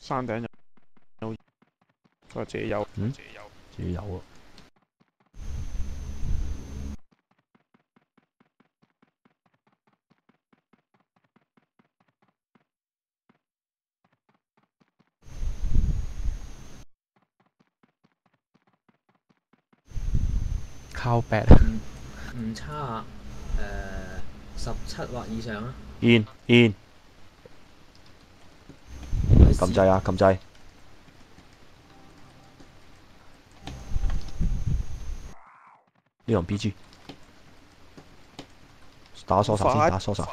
山頂有，佢自己有，嗯自己有。自己有啊。靠壁唔差啊，誒十七或以上啊。in in，撳掣啊，撳掣。呢樣 BG，打梳薩先，快打梳薩。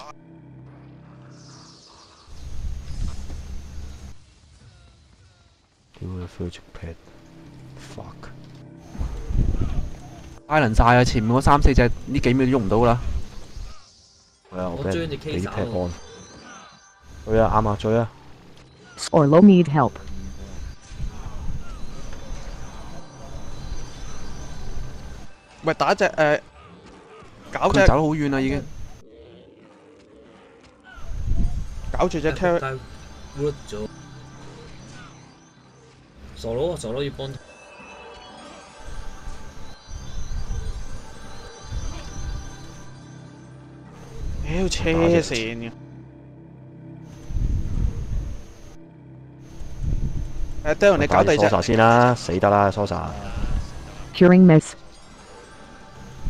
屌你 Virgin Pad，fuck！拉能晒啊！前面嗰三四隻呢幾秒都喐唔到啦。係啊，我我俾俾 on。追啊，啱啊，追啊！Orlo need help. 喂，打隻誒，搞隻佢走得好遠啦已經。搞住隻 carrot，但 root 咗。傻佬啊！傻佬要幫。屌黐線嘅。诶，Darren 你搞第二只梳萨，先啦，死得啦，梳萨。 Curing miss.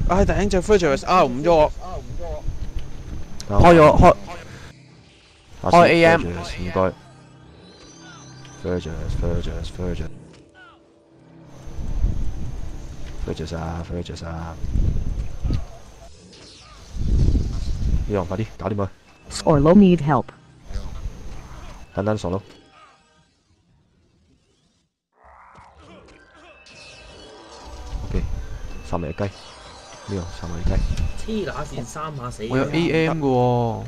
唉顶只 Virtuous R 唔咗我，开咗开开开 AM 唔该。Virgins Virgins Virgins Virgins 啊 Virgins 啊！呢样快啲搞掂佢， Orlo need help. 等等傻佬。 三尾雞，呢樣三尾雞。黐乸線三下死。我有 AM 嘅喎。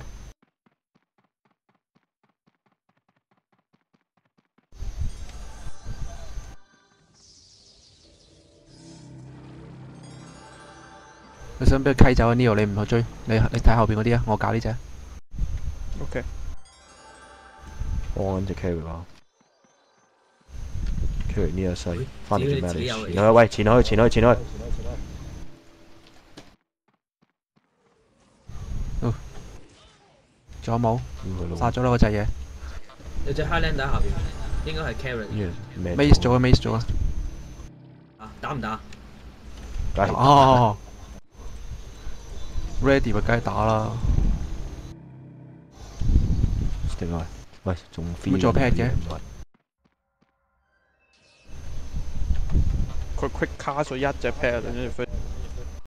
你想俾佢溪走啊？呢度你唔去追，你你睇後邊嗰啲啊，我搞呢只。OK，幫緊只 carry 啊！carry 呢一世翻嚟做咩有你？前去喂，前去前去前去！仲有冇？殺咗啦嗰只嘢有隻 Highlander 下邊，應該係咩，maze 咗啊，maze 咗啊。啊！打唔打？梗係哦，ready 咪梗係打啦。定係喂，仲點解做 pad 嘅佢 quick 卡咗一隻 pair，跟住